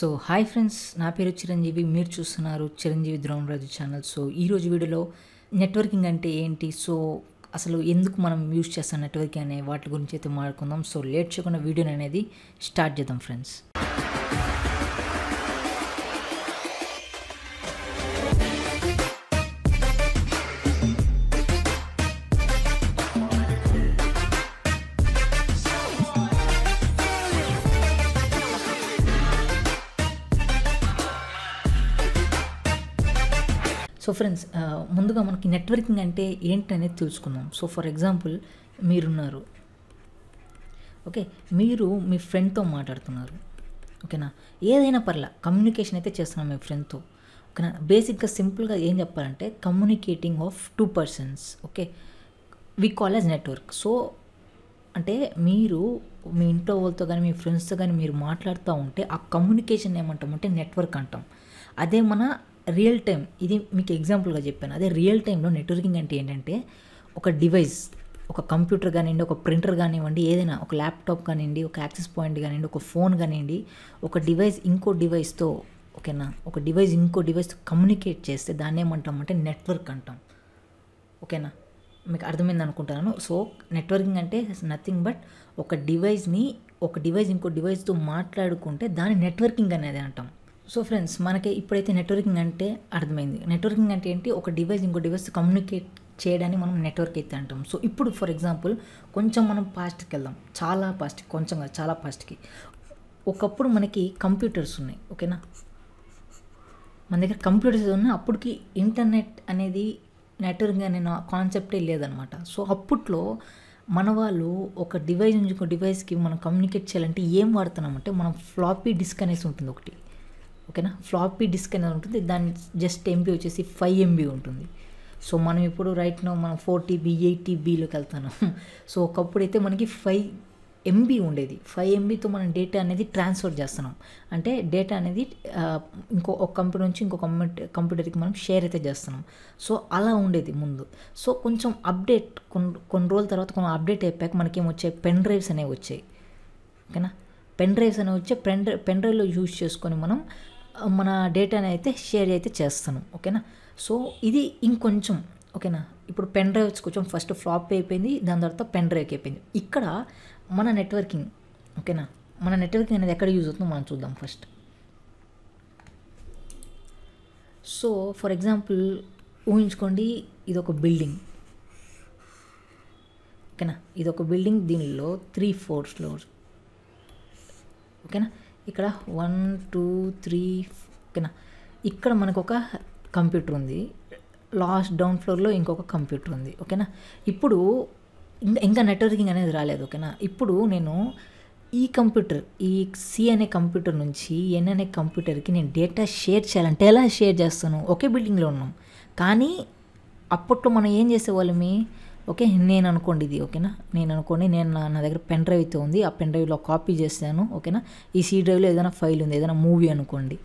So hi friends. నా పేరు చిరంజీవి. మీరు చూస్తున్నారు చిరంజీవి ద్రోణరాజు ఛానల్. సో ఈరోజు వీడియోలో నెట్వర్కింగ్ అంటే ఏంటి? సో అసలు ఎందుకు మనం యూజ్ చేస్తాం నెట్వర్కింగ్ అనే వాటి గురించి అయితే మాట్లాడుకుందాం. సో లేట్ చేయకుండా వీడియోని అనేది స్టార్ట్ చేద్దాం ఫ్రెండ్స్. డిఫరెన్స్ ఫ్రెండ్స్ ముందుగా మనకి నెట్వర్కింగ్ అంటే ఏంటి అనేది తెలుసుకుందాం. సో ఫర్ ఎగ్జాంపుల్ మీరున్నారు. ఓకే మీరు మీ ఫ్రెండ్తో మాట్లాడుతున్నారు. ఓకేనా ఏదైనా పర్లే కమ్యూనికేషన్ అయితే చేస్తున్నాం మీ ఫ్రెండ్తో ఓకేనా బేసిక్గా సింపుల్గా ఏం చెప్పాలంటే communicating of two persons okay we call as network so అంటే మీరు మీ ఇంట్లో వాళ్ళతో కానీ మీ ఫ్రెండ్స్తో కానీ మీరు మాట్లాడుతూ ఉంటే ఆ కమ్యూనికేషన్ ఏమంటాం అంటే నెట్వర్క్ అంటాం. అదే మన రియల్ టైం ఇది మీకు ఎగ్జాంపుల్గా చెప్పాను. అదే రియల్ టైంలో నెట్వర్కింగ్ అంటే ఏంటంటే ఒక డివైస్ ఒక కంప్యూటర్ కానివ్వండి ఒక ప్రింటర్ కానివ్వండి ఏదైనా ఒక ల్యాప్టాప్ కానివ్వండి ఒక యాక్సెస్ పాయింట్ కానివ్వండి ఒక ఫోన్ కానివ్వండి ఒక డివైస్ ఇంకో డివైస్తో ఓకేనా? ఒక డివైస్ ఇంకో డివైస్తో కమ్యూనికేట్ చేస్తే దాన్ని ఏమంటాం అంటే నెట్వర్క్ అంటాం. ఓకేనా? మీకు అర్థమైంది అనుకుంటున్నాను సో నెట్వర్కింగ్ అంటే నథింగ్ బట్ ఒక డివైస్ని ఒక డివైస్ ఇంకో డివైస్తో మాట్లాడుకుంటే దాన్ని నెట్వర్కింగ్ అనేది అంటాం. సో ఫ్రెండ్స్ మనకి ఇప్పుడైతే నెట్వర్కింగ్ అంటే అర్థమైంది. నెట్వర్కింగ్ అంటే ఏంటి? ఒక డివైస్ ఇంకో డివైస్ కమ్యూనికేట్ చేయడాన్ని మనం నెట్వర్క్ అయితే అంటాం. సో ఇప్పుడు ఫర్ ఎగ్జాంపుల్ కొంచెం మనం పాస్ట్కి వెళ్దాం. చాలా పాస్ట్ కొంచెం కాదు చాలా పాస్ట్కి ఒకప్పుడు మనకి కంప్యూటర్స్ ఉన్నాయి ఓకేనా మన దగ్గర కంప్యూటర్స్ ఉన్నాయి అప్పటికి ఇంటర్నెట్ అనేది నెట్వర్క్ అనే కాన్సెప్టే లేదనమాట. సో అప్పట్లో మన వాళ్ళు ఒక డివైస్ నుంచి ఒక డివైస్కి మనం కమ్యూనికేట్ చేయాలంటే ఏం వాడుతున్నామంటే మనం ఫ్లాపీ డిస్క్ అనేసి ఉంటుంది ఒకటి. ఓకేనా? ఫ్లాపీ డిస్క్ అనేది ఉంటుంది. దాని జస్ట్ ఎంబీ వచ్చేసి ఫైవ్ ఎంబీ ఉంటుంది. సో మనం ఇప్పుడు రైట్ నో మనం ఫోర్ టీబీ ఎయిట్ టీబీలోకి వెళ్తున్నాం. సో ఒకప్పుడు అయితే మనకి ఫైవ్ ఎంబీ ఉండేది. ఫైవ్ ఎంబీతో మనం డేటా అనేది ట్రాన్స్ఫర్ చేస్తున్నాం. అంటే డేటా అనేది ఇంకో ఒక కంప్యూటర్ నుంచి ఇంకో కంప్యూటర్ కంప్యూటర్కి మనం షేర్ అయితే చేస్తున్నాం. సో అలా ఉండేది ముందు. సో కొంచెం అప్డేట్ కొన్ని కొన్ని రోజుల తర్వాత కొన్ని అప్డేట్ అయిపోయాక మనకేం పెన్ డ్రైవ్స్ అనేవి వచ్చాయి. ఓకేనా? పెన్ డ్రైవ్స్ అనేవి వచ్చే పెన్ డ్రైవ్ పెన్ డ్రైవ్లో యూజ్ చేసుకొని మనం మన డేటాని అయితే షేర్ అయితే చేస్తాను ఓకేనా? సో ఇది ఇంకొంచెం ఓకేనా? ఇప్పుడు పెన్ డ్రైవ్ కొంచెం ఫస్ట్ ఫ్లాప్ అయిపోయింది దాని తర్వాత పెన్ డ్రైవ్కి అయిపోయింది. ఇక్కడ మన నెట్వర్కింగ్ ఓకేనా? మన నెట్వర్కింగ్ అనేది ఎక్కడ యూజ్ అవుతుందో మనం చూద్దాం ఫస్ట్. సో ఫర్ ఎగ్జాంపుల్ ఊహించుకోండి ఇది ఒక బిల్డింగ్ ఓకేనా? ఇది ఒక బిల్డింగ్ దీనిలో త్రీ ఫోర్ ఫ్లోర్స్ ఓకేనా? ఇక్కడ వన్ టూ త్రీ ఓకేనా ఇక్కడ మనకు ఒక కంప్యూటర్ ఉంది లాస్ట్ డౌన్ ఫ్లోర్లో ఇంకొక కంప్యూటర్ ఉంది. ఓకేనా? ఇప్పుడు ఇంకా ఇంకా నెట్వర్కింగ్ అనేది రాలేదు ఓకేనా? ఇప్పుడు నేను ఈ కంప్యూటర్ ఈ సి అనే కంప్యూటర్ నుంచి ఎన్ అనే కంప్యూటర్కి నేను డేటా షేర్ చేయాలంటే ఎలా షేర్ చేస్తాను? ఒకే బిల్డింగ్లో ఉన్నాం. కానీ అప్పట్లో మనం ఏం చేసేవాళ్ళమి? ఓకే నేను అనుకోండి ఇది ఓకేనా? నేను అనుకోండి నేను నా నా దగ్గర పెన్ డ్రైవ్ అయితే ఉంది ఆ పెన్ డ్రైవ్లో కాపీ చేస్తాను ఓకేనా? ఈ సీ డ్రైవ్లో ఏదైనా ఫైల్ ఉంది ఏదైనా మూవీ అనుకోండి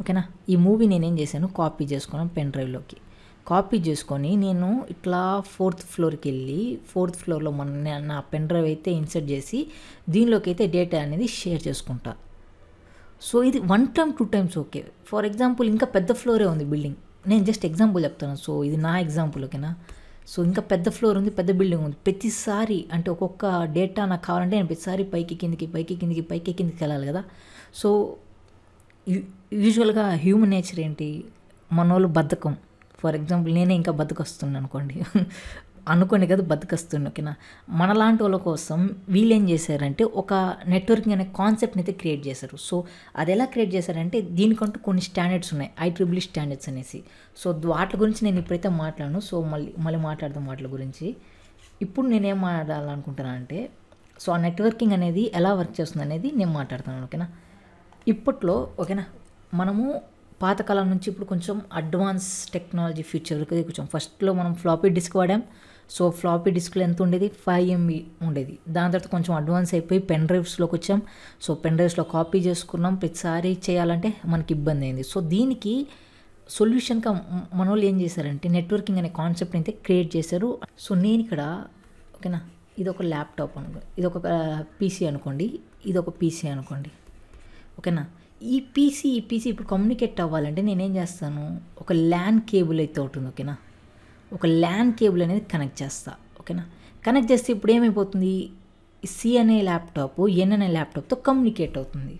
ఓకేనా? ఈ మూవీ నేనేం చేశాను? కాపీ చేసుకున్నాను పెన్ డ్రైవ్లోకి కాపీ చేసుకొని నేను ఇట్లా ఫోర్త్ ఫ్లోర్కి వెళ్ళి ఫోర్త్ ఫ్లోర్లో మన నా పెన్ డ్రైవ్ అయితే ఇన్సర్ట్ చేసి దీనిలోకి అయితే డేటా అనేది షేర్ చేసుకుంటా. సో ఇది one time two times okay for example ఇంకా పెద్ద ఫ్లోరే ఉంది బిల్డింగ్ నేను జస్ట్ ఎగ్జాంపుల్ చెప్తాను. సో ఇది నా ఎగ్జాంపుల్ ఓకేనా? సో ఇంకా పెద్ద ఫ్లోర్ ఉంది పెద్ద బిల్డింగ్ ఉంది. ప్రతిసారి అంటే ఒక్కొక్క డేటా నాకు కావాలంటే నేను ప్రతిసారి పైకి కిందికి పైకి కిందికి పైకి కిందికి వెళ్ళాలి కదా. సో యూజువల్గా హ్యూమన్ నేచర్ ఏంటి? మనోళ్ళు బద్ధకం. ఫర్ ఎగ్జాంపుల్ నేనే ఇంకా బద్దకొస్తున్నాను అనుకోండి. అనుకుని కదా బతికస్తుంది ఓకేనా మనలాంటి వాళ్ళ కోసం వీళ్ళేం చేశారంటే ఒక నెట్వర్కింగ్ అనే కాన్సెప్ట్ని అయితే క్రియేట్ చేశారు. సో అది ఎలా క్రియేట్ చేశారంటే దీనికంటూ కొన్ని స్టాండర్డ్స్ ఉన్నాయి. ఐ ట్రిబుల్ స్టాండర్డ్స్ అనేసి. సో వాటి గురించి నేను ఇప్పుడైతే మాట్లాడను. సో మళ్ళీ మళ్ళీ మాట్లాడదాం వాటి గురించి. ఇప్పుడు నేనేం మాట్లాడాలనుకుంటున్నాను సో ఆ నెట్వర్కింగ్ అనేది ఎలా వర్క్ చేస్తుంది అనేది నేను మాట్లాడుతున్నాను ఓకేనా? ఇప్పట్లో ఓకేనా? మనము పాతకాలం నుంచి ఇప్పుడు కొంచెం అడ్వాన్స్ టెక్నాలజీ ఫ్యూచర్కి కొంచెం ఫస్ట్లో మనం ఫ్లాపీ డిస్క్ వాడాం. సో ఫ్లాపీ డిస్క్లో ఎంత ఉండేది ఫైవ్ ఎంబీ ఉండేది. దాని తర్వాత కొంచెం అడ్వాన్స్ అయిపోయి పెన్ డ్రైవ్స్లోకి వచ్చాం. సో పెన్ డ్రైవ్స్లో కాపీ చేసుకున్నాం. ప్రతిసారి చేయాలంటే మనకి ఇబ్బంది అయింది. సో దీనికి సొల్యూషన్గా మన వాళ్ళు ఏం చేశారంటే నెట్వర్కింగ్ అనే కాన్సెప్ట్ అయితే క్రియేట్ చేశారు. సో నేను ఇక్కడ ఓకేనా ఇది ఒక ల్యాప్టాప్ అనుకో ఇది ఒక పీసీ అనుకోండి. ఇది ఒక పీసీ అనుకోండి. ఓకేనా ఈ పీసీ ఈ పీసీ ఇప్పుడు కమ్యూనికేట్ అవ్వాలంటే నేనేం చేస్తాను? ఒక ల్యాన్ కేబుల్ అయితే ఉంటుంది ఓకేనా. ఒక ల్యాన్ కేబుల్ అనేది కనెక్ట్ చేస్తా ఓకేనా? కనెక్ట్ చేస్తే ఇప్పుడు ఏమైపోతుంది? సి అనే ల్యాప్టాప్ ఎన్ అనే ల్యాప్టాప్తో కమ్యూనికేట్ అవుతుంది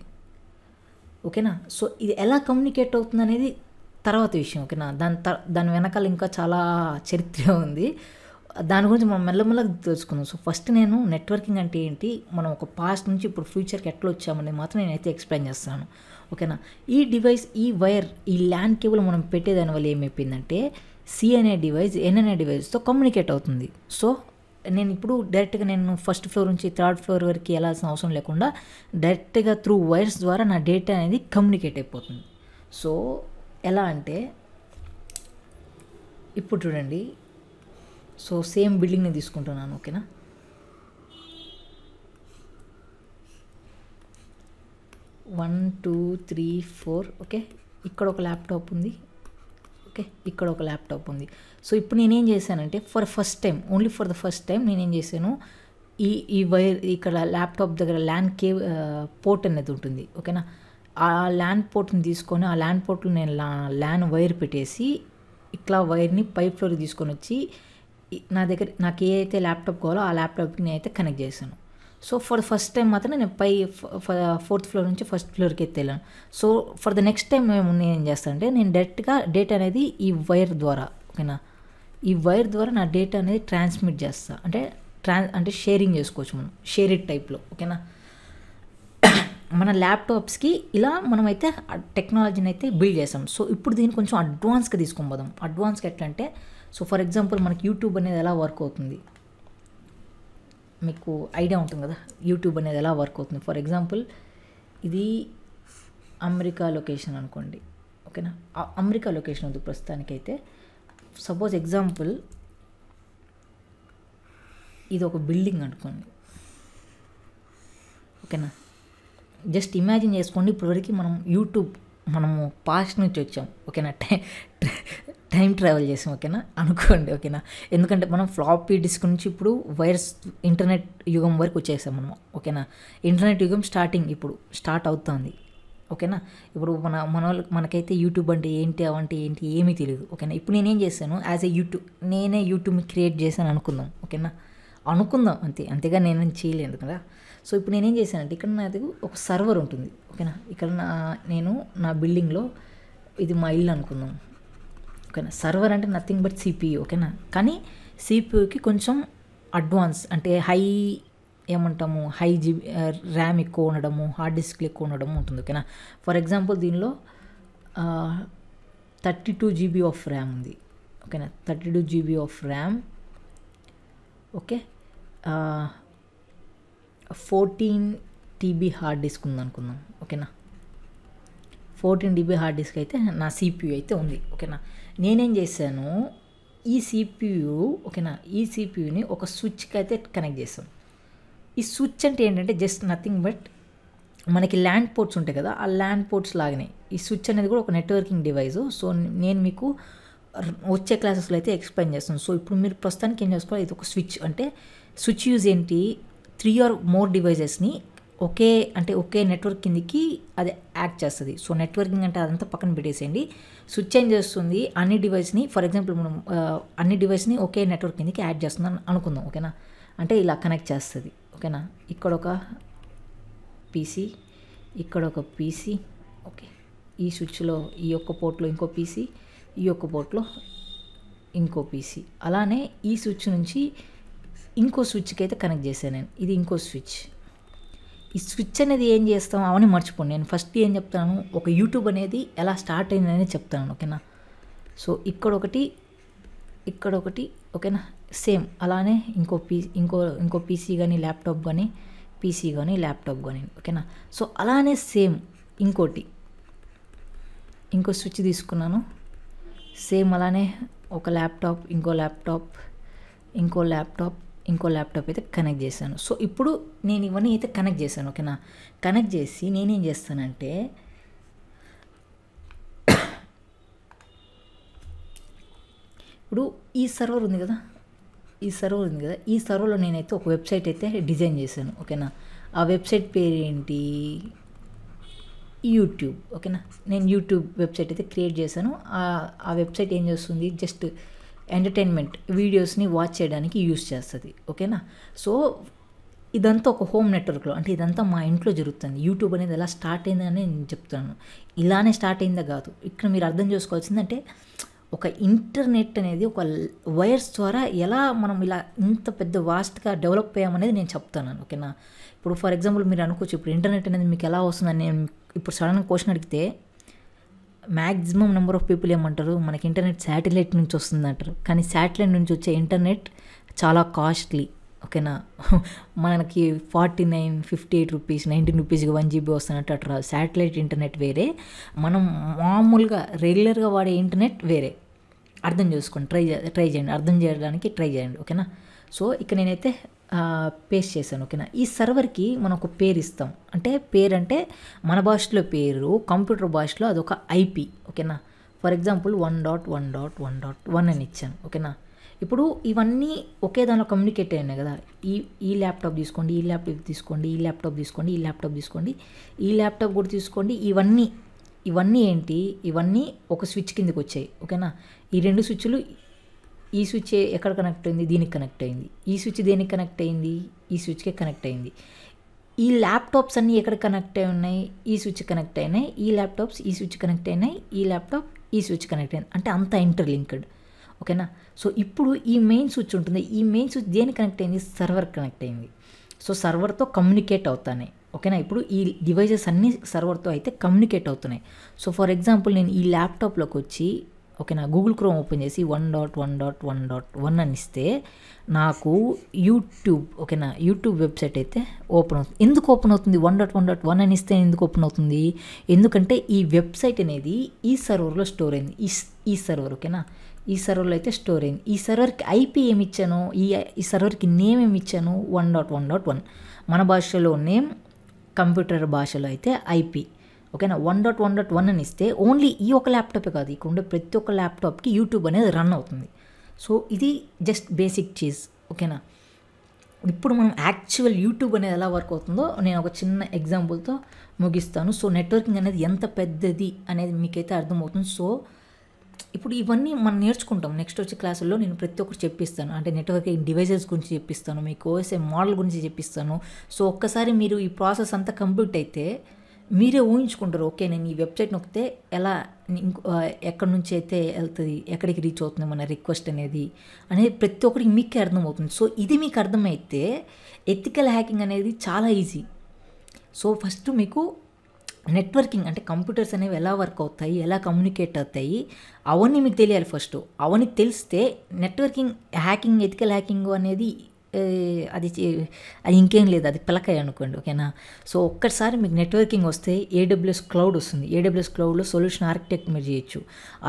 ఓకేనా? సో ఇది ఎలా కమ్యూనికేట్ అవుతుంది అనేది తర్వాత విషయం ఓకేనా? దాని త దాని వెనకాల ఇంకా చాలా చరిత్ర ఉంది. దాని గురించి మనం మెల్లమెల్లగా తెలుసుకుందాం. సో ఫస్ట్ నేను నెట్వర్కింగ్ అంటే ఏంటి? మనం ఒక పాస్ట్ నుంచి ఇప్పుడు ఫ్యూచర్కి ఎట్లా వచ్చామనేది మాత్రం నేనైతే ఎక్స్ప్లెయిన్ చేస్తాను ఓకేనా? ఈ డివైస్ ఈ వైర్ ఈ ల్యాండ్ కేబుల్ మనం పెట్టేదాని వల్ల ఏమైపోయిందంటే సి అనే డివైస్ ఎన్ అనే డివైస్తో కమ్యూనికేట్ అవుతుంది. సో నేను ఇప్పుడు డైరెక్ట్గా నేను ఫస్ట్ ఫ్లోర్ నుంచి థర్డ్ ఫ్లోర్ వరకు వెళ్ళాల్సిన అవసరం లేకుండా డైరెక్ట్గా త్రూ వైర్స్ ద్వారా నా డేటా అనేది కమ్యూనికేట్ అయిపోతుంది. సో ఎలా అంటే ఇప్పుడు చూడండి. సో సేమ్ బిల్డింగ్ని తీసుకుంటున్నాను ఓకేనా one two three four okay ఇక్కడ ఒక ల్యాప్టాప్ ఉంది. ఓకే ఇక్కడ ఒక ల్యాప్టాప్ ఉంది. సో ఇప్పుడు నేనేం చేశానంటే for first time only for the first time నేనేం చేశాను ఈ ఈ వైర్ ఇక్కడ ల్యాప్టాప్ దగ్గర ల్యాండ్ కే పోర్ట్ అనేది ఉంటుంది ఓకేనా? ఆ ల్యాండ్ పోర్ట్ని తీసుకొని ఆ ల్యాండ్ పోర్ట్లో నేను ల్యాండ్ వైర్ పెట్టేసి ఇట్లా వైర్ని పైప్ ఫ్లోర్కి తీసుకొని వచ్చి నా దగ్గర నాకు ఏ అయితే ల్యాప్టాప్ కావాలో ఆ ల్యాప్టాప్కి నేనైతే కనెక్ట్ చేశాను. సో ఫర్ ఫస్ట్ టైం మాత్రం నేను పై ఫోర్త్ ఫ్లోర్ నుంచి ఫస్ట్ ఫ్లోర్కి ఎత్తి వెళ్ళాను so for the next time మేము ఏం చేస్తానంటే నేను డైరెక్ట్గా డేటా అనేది ఈ వైర్ ద్వారా ఓకేనా? ఈ వైర్ ద్వారా నా డేటా అనేది ట్రాన్స్మిట్ చేస్తా. అంటే ట్రాన్ అంటే షేరింగ్ చేసుకోవచ్చు మనం. షేర్ ఇట్ టైప్లో ఓకేనా? మన ల్యాప్టాప్స్కి ఇలా మనమైతే టెక్నాలజీని అయితే బిల్డ్ చేసాం సో ఇప్పుడు దీన్ని కొంచెం అడ్వాన్స్గా తీసుకొని పోదాం. అడ్వాన్స్గా ఎట్లా అంటే సో ఫర్ ఎగ్జాంపుల్ మనకి యూట్యూబ్ అనేది ఎలా వర్క్ అవుతుంది? మీకు ఐడియా ఉంటుంది కదా యూట్యూబ్ అనేది ఎలా వర్క్ అవుతుంది. ఫర్ ఎగ్జాంపుల్ ఇది అమెరికా లొకేషన్ అనుకోండి ఓకేనా అమెరికా లొకేషన్ ఉంది ప్రస్తుతానికైతే. సపోజ్ ఎగ్జాంపుల్ ఇది ఒక బిల్డింగ్ అనుకోండి ఓకేనా జస్ట్ ఇమాజిన్ చేసుకోండి ఇప్పటివరకు మనం యూట్యూబ్ మనము పాస్ట్ నుంచి వచ్చాం ఓకేనా టైం ట్రావెల్ చేసాం ఓకేనా? అనుకోండి ఓకేనా? ఎందుకంటే మనం ఫ్లాపీ డిస్క్ నుంచి ఇప్పుడు వైర్స్ ఇంటర్నెట్ యుగం వరకు వచ్చేసాం మనం ఓకేనా? ఇంటర్నెట్ యుగం స్టార్టింగ్ ఇప్పుడు స్టార్ట్ అవుతుంది ఓకేనా? ఇప్పుడు మన మన వాళ్ళకి మనకైతే యూట్యూబ్ అంటే ఏంటి అవంటే ఏంటి ఏమీ తెలియదు ఓకేనా? ఇప్పుడు నేనేం చేశాను యాజ్ ఎ యూట్యూబ్ నేనే యూట్యూబ్ క్రియేట్ చేశాను అనుకుందాం ఓకేనా? అనుకుందాం అంతే అంతేగా నేను చేయలేను కదా? సో ఇప్పుడు నేనేం చేశానంటే ఇక్కడ నాది ఒక సర్వర్ ఉంటుంది ఓకేనా? ఇక్కడ నా నేను నా బిల్డింగ్లో ఇది మా ఇల్లు అనుకుందాం. ఓకేనా? సర్వర్ అంటే నథింగ్ బట్ సిపియూ ఓకేనా? కానీ సిపియూకి కొంచెం అడ్వాన్స్ అంటే హై ఏమంటాము? హై జీబీ ర్యామ్ ఎక్కువ ఉండడము హార్డ్ డిస్క్లు ఎక్కువ ఉండడము ఉంటుంది ఓకేనా? ఫర్ ఎగ్జాంపుల్ దీనిలో thirty two GB of RAM ఉంది ఓకేనా? Thirty two GB of RAM okay? Fourteen TB hard disk ఉందనుకుందాం ఓకేనా? ఫోర్టీన్ డీబీ హార్డ్ డిస్క్ అయితే నా సిపియు అయితే ఉంది ఓకేనా? నేనేం చేశాను? ఈ సిపియు ఓకేనా? ఈ సిపియుని ఒక స్విచ్కి అయితే కనెక్ట్ చేసాం ఈ స్విచ్ అంటే ఏంటంటే జస్ట్ నథింగ్ బట్ మనకి ల్యాండ్ పోర్ట్స్ ఉంటాయి కదా ఆ ల్యాండ్ పోర్ట్స్ లాగానే. ఈ స్విచ్ అనేది కూడా ఒక నెట్వర్కింగ్ డివైస్ సో నేను మీకు వచ్చే క్లాసెస్లో అయితే ఎక్స్ప్లెయిన్ చేస్తాను. సో ఇప్పుడు మీరు ప్రస్తుతానికి ఏం చేసుకోవాలి? ఇది ఒక స్విచ్ అంటే స్విచ్ యూజ్ ఏంటి? త్రీ ఆర్ మోర్ డివైజెస్ని ఒకే అంటే ఒకే నెట్వర్క్ కిందికి అది యాక్ట్ చేస్తుంది. సో నెట్వర్కింగ్ అంటే అదంతా పక్కన పెట్టేసేయండి. స్విచ్ ఏం చేస్తుంది? అన్ని డివైస్ని ఫర్ ఎగ్జాంపుల్ మనం అన్ని డివైస్ని ఒకే నెట్వర్క్ కిందికి యాడ్ చేస్తుంది అనుకుందాం ఓకేనా? అంటే ఇలా కనెక్ట్ చేస్తుంది ఓకేనా? ఇక్కడ ఒక పీసీ ఇక్కడ ఒక పీసీ ఓకే. ఈ స్విచ్లో ఈ యొక్క పోర్ట్లో ఇంకో పీసీ ఈ యొక్క పోర్ట్లో ఇంకో పీసీ అలానే ఈ స్విచ్ నుంచి ఇంకో స్విచ్కి అయితే కనెక్ట్ చేశాను నేను. ఇది ఇంకో స్విచ్ ఈ స్విచ్ అనేది ఏం చేస్తాం అవన్నీ మర్చిపోండి నేను ఫస్ట్ ఏం చెప్తాను ఒక యూట్యూబ్ అనేది ఎలా స్టార్ట్ అయిందని చెప్తాను ఓకేనా? సో ఇక్కడ ఒకటి ఇక్కడ ఒకటి ఓకేనా? సేమ్ అలానే ఇంకో పీ ఇంకో ఇంకో పీసీ కానీ ల్యాప్టాప్ కానీ పీసీ కానీ ల్యాప్టాప్ కానీ ఓకేనా? సో అలానే సేమ్ ఇంకోటి ఇంకో స్విచ్ తీసుకున్నాను. సేమ్ అలానే ఒక ల్యాప్టాప్ ఇంకో ల్యాప్టాప్ ఇంకో ల్యాప్టాప్ ఇంకో ల్యాప్టాప్ అయితే కనెక్ట్ చేశాను. సో ఇప్పుడు నేను ఇవన్నీ అయితే కనెక్ట్ చేశాను ఓకేనా కనెక్ట్ చేసి నేనేం చేస్తానంటే ఇప్పుడు ఈ సర్వర్ ఉంది కదా? ఈ సర్వర్ ఉంది కదా? ఈ సర్వర్లో నేనైతే ఒక వెబ్సైట్ అయితే డిజైన్ చేశాను ఓకేనా ఆ వెబ్సైట్ పేరు ఏంటి యూట్యూబ్ ఓకేనా నేను యూట్యూబ్ వెబ్సైట్ అయితే క్రియేట్ చేశాను. ఆ- వెబ్సైట్ ఏం చేస్తుంది? జస్ట్ ఎంటర్టైన్మెంట్ వీడియోస్ని వాచ్ చేయడానికి యూస్ చేస్తుంది. ఓకేనా? సో ఇదంతా ఒక హోమ్ నెట్వర్క్లో అంటే ఇదంతా మా ఇంట్లో జరుగుతుంది. యూట్యూబ్ అనేది ఎలా స్టార్ట్ అయిందని నేను చెప్తాను ఇలానే స్టార్ట్ అయిందా కాదు. ఇక్కడ మీరు అర్థం చేసుకోవాల్సిందంటే ఒక ఇంటర్నెట్ అనేది ఒక వైర్స్ ద్వారా ఎలా మనం ఇలా ఇంత పెద్ద వాస్ట్గా డెవలప్ అయ్యామనేది నేను చెప్తాను ఓకేనా? ఇప్పుడు ఫర్ ఎగ్జాంపుల్ మీరు అనుకోవచ్చు ఇప్పుడు ఇంటర్నెట్ అనేది మీకు ఎలా వస్తుందని నేను ఇప్పుడు సడన్గా క్వశ్చన్ అడిగితే మ్యాక్సిమం నెంబర్ ఆఫ్ పీపుల్ ఏమంటారు? మనకి ఇంటర్నెట్ శాటిలైట్ నుంచి వస్తుంది అంటారు కానీ శాటిలైట్ నుంచి వచ్చే ఇంటర్నెట్ చాలా కాస్ట్లీ ఓకేనా? మనకి forty nine fifty eight rupees nineteen రూపీస్కి వన్ జీబీ వస్తున్నట్టు అట్లా శాటిలైట్ ఇంటర్నెట్ వేరే. మనం మామూలుగా రెగ్యులర్గా వాడే ఇంటర్నెట్ వేరే. అర్థం చేసుకోండి. ట్రై ట్రై చేయండి. అర్థం చేయడానికి ట్రై చేయండి ఓకేనా? సో ఇక నేనైతే పేస్ట్ చేశాను ఓకేనా? ఈ సర్వర్కి మనం ఒక పేరు ఇస్తాం అంటే పేరు అంటే మన భాషలో పేరు కంప్యూటర్ భాషలో అదొక ఐపీ ఓకేనా? For example one dot one dot one dot one అని ఇచ్చాను ఓకేనా? ఇప్పుడు ఇవన్నీ ఒకే దానిలో కమ్యూనికేట్ అయినాయి కదా? ఈ ఈ ల్యాప్టాప్ తీసుకోండి ఈ ల్యాప్టాప్ తీసుకోండి ఈ ల్యాప్టాప్ తీసుకోండి ఈ ల్యాప్టాప్ తీసుకోండి ఈ ల్యాప్టాప్ కూడా తీసుకోండి. ఇవన్నీ ఇవన్నీ ఏంటి? ఇవన్నీ ఒక స్విచ్ కిందకి వచ్చాయి ఓకేనా? ఈ రెండు స్విచ్లు ఈ స్విచ్ ఎక్కడ కనెక్ట్ అయింది? దీనికి కనెక్ట్ అయింది. ఈ స్విచ్ దేనికి కనెక్ట్ అయింది? ఈ స్విచ్కే కనెక్ట్ అయింది. ఈ ల్యాప్టాప్స్ అన్నీ ఎక్కడ కనెక్ట్ అయి ఉన్నాయి? ఈ స్విచ్ కనెక్ట్ అయినాయి. ఈ ల్యాప్టాప్స్ ఈ స్విచ్ కనెక్ట్ అయినాయి. ఈ ల్యాప్టాప్ ఈ స్విచ్ కనెక్ట్ అయింది. అంటే అంత ఇంటర్లింక్డ్. ఓకేనా? సో ఇప్పుడు ఈ మెయిన్ స్విచ్ ఉంటుంది. ఈ మెయిన్ స్విచ్ దేనికి కనెక్ట్ అయింది? సర్వర్ కనెక్ట్ అయింది. సో సర్వర్తో కమ్యూనికేట్ అవుతున్నాయి ఓకేనా? ఇప్పుడు ఈ డివైజెస్ అన్నీ సర్వర్తో అయితే కమ్యూనికేట్ అవుతున్నాయి. సో ఫర్ ఎగ్జాంపుల్ నేను ఈ ల్యాప్టాప్లోకి వచ్చి ఓకేనా గూగుల్ క్రోమ్ ఓపెన్ చేసి one dot one dot one dot one అని ఇస్తే నాకు యూట్యూబ్ ఓకేనా యూట్యూబ్ వెబ్సైట్ అయితే ఓపెన్ అవుతుంది. ఎందుకు ఓపెన్ అవుతుంది? One dot one dot one అని ఇస్తే ఎందుకు ఓపెన్ అవుతుంది? ఎందుకంటే ఈ వెబ్సైట్ అనేది ఈ సర్వర్లో స్టోర్ అయింది. ఈ ఈ సర్వర్ ఓకేనా ఈ సర్వర్లో అయితే స్టోర్ అయింది. ఈ సర్వర్కి ఐపీ ఏమి ఇచ్చాను? ఈ ఈ సర్వర్కి నేమ్ ఏమి ఇచ్చాను? One dot one dot one మన భాషలో నేమ్ కంప్యూటర్ భాషలో అయితే ఐపీ ఓకేనా? One dot one dot one అని ఇస్తే ఓన్లీ ఈ ఒక ల్యాప్టాపే కాదు ఇక్కడ ఉండే ప్రతి ఒక్క ల్యాప్టాప్కి యూట్యూబ్ అనేది రన్ అవుతుంది. సో ఇది జస్ట్ బేసిక్ చీజ్ ఓకేనా? ఇప్పుడు మనం యాక్చువల్ యూట్యూబ్ అనేది ఎలా వర్క్ అవుతుందో నేను ఒక చిన్న ఎగ్జాంపుల్తో ముగిస్తాను. సో నెట్వర్కింగ్ అనేది ఎంత పెద్దది అనేది మీకైతే అర్థమవుతుంది. సో ఇప్పుడు ఇవన్నీ మనం నేర్చుకుంటాం. నెక్స్ట్ వచ్చే క్లాసుల్లో నేను ప్రతి ఒక్కరు చెప్పిస్తాను. అంటే నెట్వర్కింగ్ డివైజెస్ గురించి చెప్పిస్తాను మీకు ఓఎస్ఏ మోడల్ గురించి చెప్పిస్తాను. సో ఒక్కసారి మీరు ఈ ప్రాసెస్ అంతా కంప్లీట్ అయితే మీరే ఊహించుకుంటారు ఓకే నేను ఈ వెబ్సైట్ నొక్కితే ఎలా ఇంకో ఎక్కడి నుంచి అయితే వెళ్తుంది ఎక్కడికి రీచ్ అవుతుంది మన రిక్వెస్ట్ అనేది అనేది ప్రతి ఒక్కరికి మీకే అర్థమవుతుంది. సో ఇది మీకు అర్థమైతే ఎథికల్ హ్యాకింగ్ అనేది చాలా ఈజీ. సో ఫస్ట్ మీకు నెట్వర్కింగ్ అంటే కంప్యూటర్స్ అనేవి ఎలా వర్క్ అవుతాయి ఎలా కమ్యూనికేట్ అవుతాయి అవన్నీ మీకు తెలియాలి ఫస్ట్. అవన్నీ తెలిస్తే నెట్వర్కింగ్ హ్యాకింగ్ ఎథికల్ హ్యాకింగ్ అనేది అది అది ఇంకేం లేదు అది పిలకాయ అనుకోండి ఓకేనా? సో ఒక్కసారి మీకు నెట్వర్కింగ్ వస్తే ఏడబ్ల్యూఎస్ క్లౌడ్ వస్తుంది. ఏడబ్ల్యూఎస్ క్లౌడ్లో సొల్యూషన్ ఆర్కిటెక్ట్ మీరు చేయొచ్చు.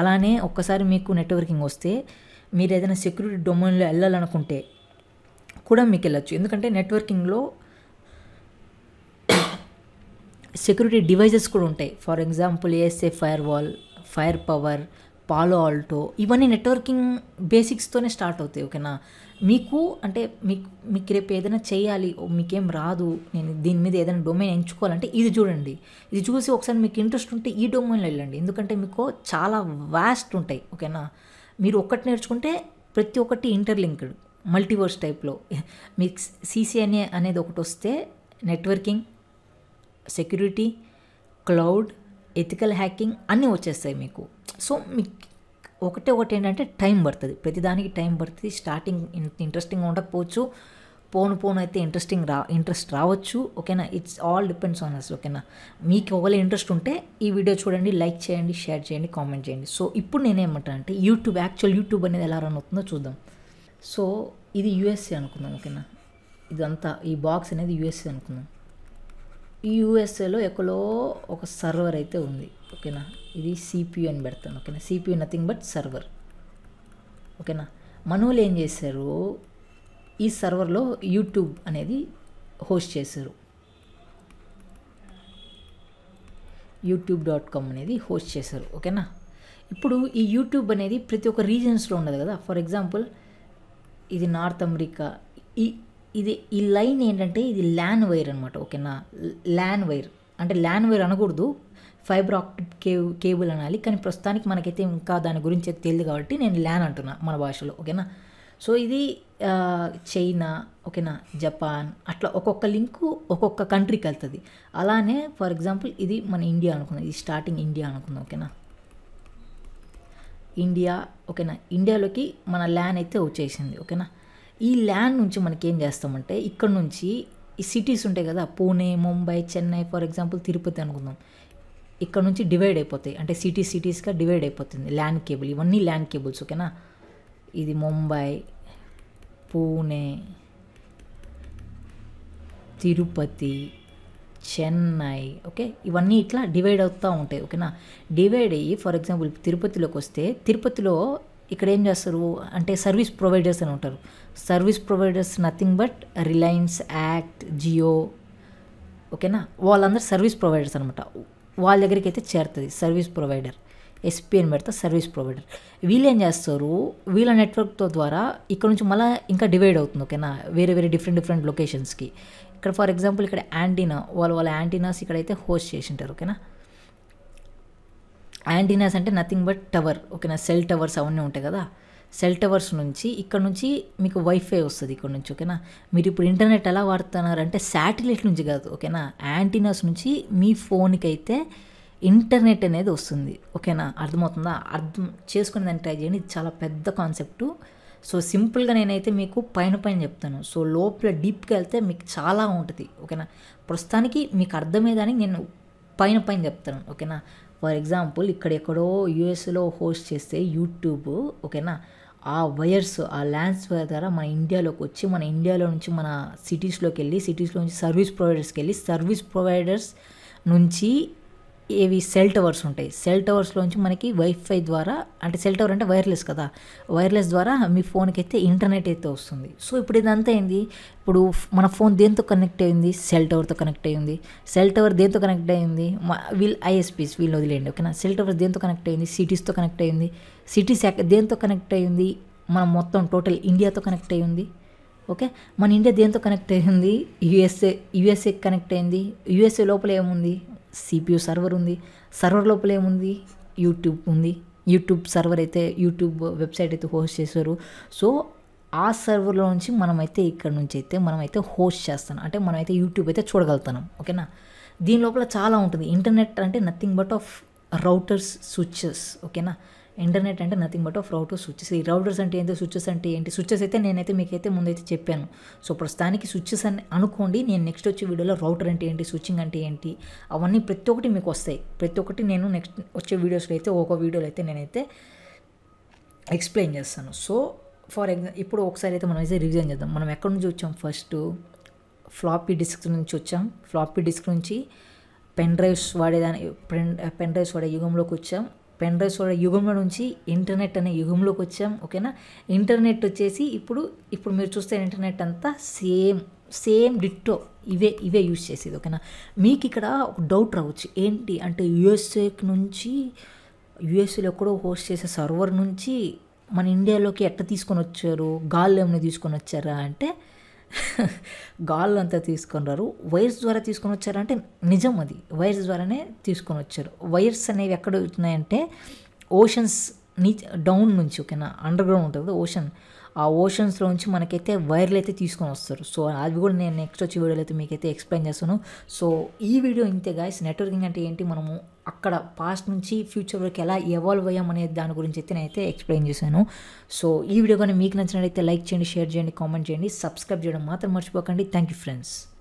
అలానే ఒక్కసారి మీకు నెట్వర్కింగ్ వస్తే మీరు ఏదైనా సెక్యూరిటీ డొమైన్లో వెళ్ళాలనుకుంటే కూడా మీకు వెళ్ళచ్చు. ఎందుకంటే నెట్వర్కింగ్లో సెక్యూరిటీ డివైజెస్ కూడా ఉంటాయి. For example ASA firewall fire power Palo Alto ఇవన్నీ నెట్వర్కింగ్ బేసిక్స్తోనే స్టార్ట్ అవుతాయి ఓకేనా? మీకు అంటే మీకు మీకు రేపు ఏదైనా చేయాలి మీకేం రాదు నేను దీని మీద ఏదైనా డొమైన్ ఎంచుకోవాలంటే ఇది చూడండి. ఇది చూసి ఒకసారి మీకు ఇంట్రెస్ట్ ఉంటే ఈ డొమైన్లో వెళ్ళండి. ఎందుకంటే మీకు చాలా వాస్ట్ ఉంటాయి ఓకేనా? మీరు ఒక్కటి నేర్చుకుంటే ప్రతి ఒక్కటి ఇంటర్లింక్డ్ మల్టీవర్స్ టైప్లో మీకు సీసీఎన్ఏ అనేది ఒకటి వస్తే networking security cloud ethical hacking అన్నీ వచ్చేస్తాయి మీకు. సో మీకు ఒకటే ఒకటి ఏంటంటే టైం పడుతుంది. ప్రతిదానికి టైం పడుతుంది. స్టార్టింగ్ ఇంట్రెస్టింగ్ ఉండకపోవచ్చు. పోను పోను అయితే ఇంట్రెస్టింగ్ రా ఇంట్రెస్ట్ రావచ్చు. ఓకేనా? It's all depends on us ఓకేనా? మీకు ఒకవేళ ఇంట్రెస్ట్ ఉంటే ఈ వీడియో చూడండి లైక్ చేయండి షేర్ చేయండి కామెంట్ చేయండి. సో ఇప్పుడు నేనేమంటాను అంటే యూట్యూబ్ యాక్చువల్ యూట్యూబ్ అనేది ఎలా రన్ అవుతుందో చూద్దాం. సో ఇది యూఎస్ఏ అనుకుందాం ఓకేనా? ఇదంతా ఈ బాక్స్ అనేది యూఎస్ఏ అనుకుందాం. యూఎస్ఏలో ఎక్కడో ఒక సర్వర్ అయితే ఉంది ఓకేనా? ఇది సిపియు అని పెడతాను ఓకేనా? సిపియు నథింగ్ బట్ సర్వర్ ఓకేనా? మనోళ్ళు ఏం చేశారు? ఈ సర్వర్లో యూట్యూబ్ అనేది హోస్ట్ చేశారు. యూట్యూబ్ డాట్ కామ్ అనేది హోస్ట్ చేశారు ఓకేనా? ఇప్పుడు ఈ యూట్యూబ్ అనేది ప్రతి ఒక్క రీజన్స్లో ఉండదు కదా? ఫర్ ఎగ్జాంపుల్ ఇది నార్త్ అమెరికా ఈ ఇది ఈ లైన్ ఏంటంటే ఇది ల్యాన్ వైర్ అనమాట ఓకేనా? LAN wire. అంటే ల్యాన్ వైర్ అనకూడదు. ఫైబర్ ఆప్టిక్ కేబుల్ కేబుల్ అనాలి. కానీ ప్రస్తుతానికి మనకైతే ఇంకా దాని గురించి తెలియదు కాబట్టి నేను ల్యాన్ అంటున్నా మన భాషలో ఓకేనా? సో ఇది చైనా ఓకేనా? జపాన్ అట్లా ఒక్కొక్క లింకు ఒక్కొక్క కంట్రీకి వెళ్తుంది. అలానే ఫర్ ఎగ్జాంపుల్ ఇది మన ఇండియా అనుకుందాం. ఇది స్టార్టింగ్ ఇండియా అనుకుందాం ఓకేనా? ఇండియా ఓకేనా? ఇండియాలోకి మన ల్యాన్ అయితే వచ్చేసింది ఓకేనా? ఈ ల్యాండ్ నుంచి మనకి ఏం చేస్తామంటే ఇక్కడ నుంచి ఈ సిటీస్ ఉంటాయి కదా పూణే ముంబై చెన్నై ఫర్ ఎగ్జాంపుల్ తిరుపతి అనుకుందాం. ఇక్కడ నుంచి డివైడ్ అయిపోతాయి. అంటే సిటీ సిటీస్గా డివైడ్ అయిపోతుంది. ల్యాండ్ కేబుల్ ఇవన్నీ ల్యాండ్ కేబుల్స్ ఓకేనా? ఇది ముంబై పూణే తిరుపతి చెన్నై ఓకే? ఇవన్నీ ఇట్లా డివైడ్ అవుతూ ఉంటాయి ఓకేనా? డివైడ్ అయ్యి ఫర్ ఎగ్జాంపుల్ తిరుపతిలోకి వస్తే తిరుపతిలో ఇక్కడ ఏం చేస్తారు? అంటే సర్వీస్ ప్రొవైడర్స్ అని ఉంటారు. Service providers nothing but Reliance ACT Jio ఓకేనా? వాళ్ళందరూ సర్వీస్ ప్రొవైడర్స్ అనమాట వాళ్ళ దగ్గరికి అయితే చేరుతుంది సర్వీస్ ప్రొవైడర్. ఎస్పీ అని పెడతా సర్వీస్ ప్రొవైడర్. వీళ్ళు ఏం చేస్తారు? వీళ్ళ నెట్వర్క్తో ద్వారా ఇక్కడ నుంచి మళ్ళీ ఇంకా డివైడ్ అవుతుంది ఓకేనా? వేరే వేరే డిఫరెంట్ డిఫరెంట్ లొకేషన్స్కి. ఇక్కడ ఫర్ ఎగ్జాంపుల్ ఇక్కడ యాంటీనా వాళ్ళు వాళ్ళ యాంటీనాస్ ఇక్కడైతే హోస్ట్ చేసి ఉంటారు ఓకేనా? యాంటీనాస్ అంటే నథింగ్ బట్ టవర్ ఓకేనా? సెల్ టవర్స్ అవన్నీ ఉంటాయి కదా? సెల్ టవర్స్ నుంచి ఇక్కడ నుంచి మీకు వైఫై వస్తుంది ఇక్కడ నుంచి ఓకేనా? మీరు ఇప్పుడు ఇంటర్నెట్ ఎలా వాడుతున్నారంటే శాటిలైట్ నుంచి కాదు ఓకేనా? యాంటీనాస్ నుంచి మీ ఫోన్కి అయితే ఇంటర్నెట్ అనేది వస్తుంది ఓకేనా? అర్థమవుతుందా? అర్థం చేసుకునే దాన్ని ట్రై చేయండి. ఇది చాలా పెద్ద కాన్సెప్టు సో సింపుల్గా నేనైతే మీకు పైన పైన చెప్తాను. సో లోపల డీప్గా వెళ్తే మీకు చాలా ఉంటుంది ఓకేనా? ప్రస్తుతానికి మీకు అర్థమయ్యేదానికి నేను పైన పైన చెప్తాను ఓకేనా? ఫర్ ఎగ్జాంపుల్ ఇక్కడ ఎక్కడో యూఎస్లో హోస్ట్ చేస్తే యూట్యూబ్ ఓకేనా? ఆ వైర్స్ ఆ ల్యాండ్స్ ద్వారా మన ఇండియాలోకి వచ్చి మన ఇండియాలో నుంచి మన సిటీస్లోకి వెళ్ళి సిటీస్లో నుంచి సర్వీస్ ప్రొవైడర్స్కి వెళ్ళి సర్వీస్ ప్రొవైడర్స్ నుంచి ఏవి సెల్ టవర్స్ ఉంటాయి. సెల్ టవర్స్లోంచి మనకి వైఫై ద్వారా అంటే సెల్ టవర్ అంటే వైర్లెస్ కదా. వైర్లెస్ ద్వారా మీ ఫోన్కి అయితే ఇంటర్నెట్ అయితే వస్తుంది. సో ఇప్పుడు ఇదంతా ఏంది? ఇప్పుడు మన ఫోన్ దేంతో కనెక్ట్ అయింది? సెల్ టవర్తో కనెక్ట్ అయింది. సెల్ టవర్ దేంతో కనెక్ట్ అయింది? వీళ్ళు ఐఎస్పీస్ వీళ్ళు వదిలేయండి ఓకేనా? సెల్ టవర్ దేంతో కనెక్ట్ అయింది? సిటీస్తో కనెక్ట్ అయింది? సిటీస్ దేంతో కనెక్ట్ అయింది? మనం మొత్తం టోటల్ ఇండియాతో కనెక్ట్ అయ్యింది ఓకే? మన ఇండియా దేంతో కనెక్ట్ అయ్యింది యుఎస్ఏ యుఎస్ఏకి కనెక్ట్ అయింది? యుఎస్ఏ లోపల ఏముంది? సిపియు సర్వర్ ఉంది. సర్వర్ లోపల ఏముంది? యూట్యూబ్ ఉంది. యూట్యూబ్ సర్వర్ అయితే యూట్యూబ్ వెబ్సైట్ అయితే హోస్ట్ చేశారు. సో ఆ సర్వర్లో నుంచి మనమైతే ఇక్కడ నుంచి అయితే మనమైతే హోస్ట్ చేస్తాం. అంటే మనమైతే యూట్యూబ్ అయితే చూడగలుగుతున్నాం. ఓకేనా? దీని లోపల చాలా ఉంటుంది. ఇంటర్నెట్ అంటే nothing but of routers switches ఓకేనా? ఇంటర్నెట్ అంటే nothing but of router switches. ఈ రౌటర్స్ అంటే ఏంటి స్విచ్చెస్ అంటే ఏంటి? స్విచ్చెస్ అయితే నేనైతే మీకైతే ముందైతే చెప్పాను. సో ప్రస్తుతానికి స్విచ్చెస్ అని అనుకోండి నేను నెక్స్ట్ వచ్చే వీడియోలో రౌటర్ అంటే ఏంటి స్విచ్చింగ్ అంటే ఏంటి అవన్నీ ప్రతి ఒక్కటి మీకు వస్తాయి. ప్రతి ఒక్కటి నేను నెక్స్ట్ వచ్చే వీడియోస్లో అయితే ఒక వీడియోలో అయితే నేనైతే ఎక్స్ప్లెయిన్ చేస్తాను. సో ఫర్ ఎగ్జాంపుల్ ఇప్పుడు ఒకసారి అయితే మనం అయితే రివిజన్ చేద్దాం. మనం ఎక్కడి నుంచి వచ్చాం? ఫస్ట్ ఫ్లాపీ డిస్క్ నుంచి వచ్చాం. ఫ్లాపీ డిస్క్ నుంచి పెన్ డ్రైవ్స్ వాడేదాని పెన్ పెన్ డ్రైవ్స్ వాడే యుగంలోకి వచ్చాం. పెన్ డ్రైవ్స్ యుగంలో నుంచి ఇంటర్నెట్ అనే యుగంలోకి వచ్చాం ఓకేనా? ఇంటర్నెట్ వచ్చేసి ఇప్పుడు ఇప్పుడు మీరు చూస్తే ఇంటర్నెట్ అంతా సేమ్ సేమ్ డిట్టో ఇవే ఇవే యూజ్ చేసేది ఓకేనా? మీకు ఇక్కడ ఒక డౌట్ రావచ్చు. ఏంటి అంటే యుఎస్ఏ నుంచి యుఎస్ఏలో ఎక్కడో హోస్ట్ చేసే సర్వర్ నుంచి మన ఇండియాలోకి ఎట్లా తీసుకొని వచ్చారు గాల్లో ఏమైనా తీసుకొని వచ్చారా అంటే గాల్లో అంతా తీసుకొని వైర్స్ ద్వారా తీసుకొని వచ్చారంటే నిజం అది. వైర్స్ ద్వారానే తీసుకొని వచ్చారు. వైర్స్ అనేవి ఎక్కడ వచ్చినాయంటే ఓషన్స్ నీ డౌన్ నుంచి ఓకేనా? అండర్ గ్రౌండ్ ఉంటుంది కదా ఓషన్. ఆ ఓషన్స్లో నుంచి మనకైతే వైర్లు అయితే తీసుకొని వస్తారు. సో అది కూడా నేను నెక్స్ట్ వచ్చే వీడియోలో అయితే మీకైతే ఎక్స్ప్లెయిన్ చేస్తాను. సో ఈ వీడియో ఇంతే గాయస్ నెట్వర్కింగ్ అంటే ఏంటి? మనము అక్కడ పాస్ట్ నుంచి ఫ్యూచర్ వరకు ఎలా ఎవాల్వ్ అయ్యాం దాని గురించి అయితే నేనైతే ఎక్స్ప్లెయిన్ చేశాను. సో ఈ వీడియో కానీ మీకు నచ్చినట్లయితే లైక్ చేయండి షేర్ చేయండి కామెంట్ చేయండి సబ్స్క్రైబ్ చేయడం మాత్రం మర్చిపోకండి. Thank you friends